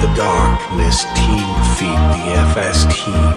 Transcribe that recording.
The darkness team feed the FS team.